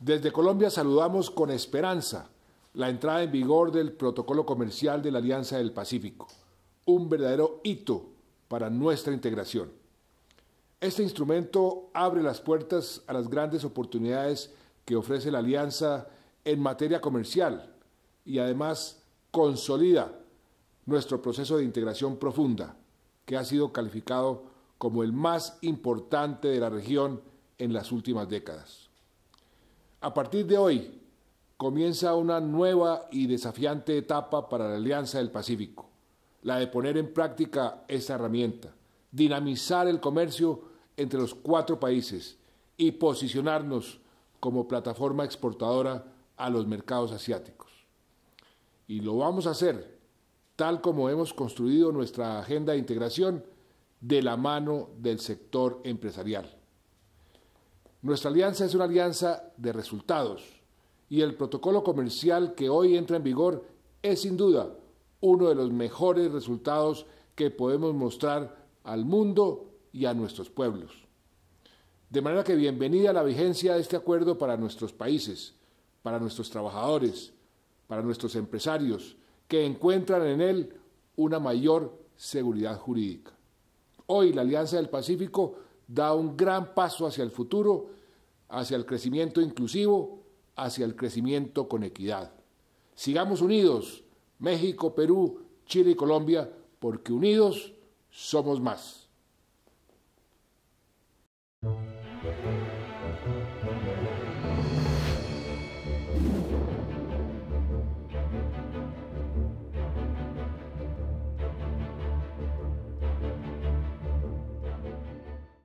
Desde Colombia saludamos con esperanza la entrada en vigor del protocolo comercial de la Alianza del Pacífico, un verdadero hito para nuestra integración. Este instrumento abre las puertas a las grandes oportunidades que ofrece la Alianza en materia comercial y además consolida nuestro proceso de integración profunda, que ha sido calificado como el más importante de la región en las últimas décadas. A partir de hoy comienza una nueva y desafiante etapa para la Alianza del Pacífico, la de poner en práctica esta herramienta, dinamizar el comercio entre los cuatro países y posicionarnos como plataforma exportadora a los mercados asiáticos. Y lo vamos a hacer tal como hemos construido nuestra agenda de integración de la mano del sector empresarial. Nuestra alianza es una alianza de resultados y el protocolo comercial que hoy entra en vigor es sin duda uno de los mejores resultados que podemos mostrar al mundo y a nuestros pueblos. De manera que bienvenida la vigencia de este acuerdo para nuestros países, para nuestros trabajadores, para nuestros empresarios, que encuentran en él una mayor seguridad jurídica. Hoy la Alianza del Pacífico da un gran paso hacia el futuro, hacia el crecimiento inclusivo, hacia el crecimiento con equidad. Sigamos unidos, México, Perú, Chile y Colombia, porque unidos somos más.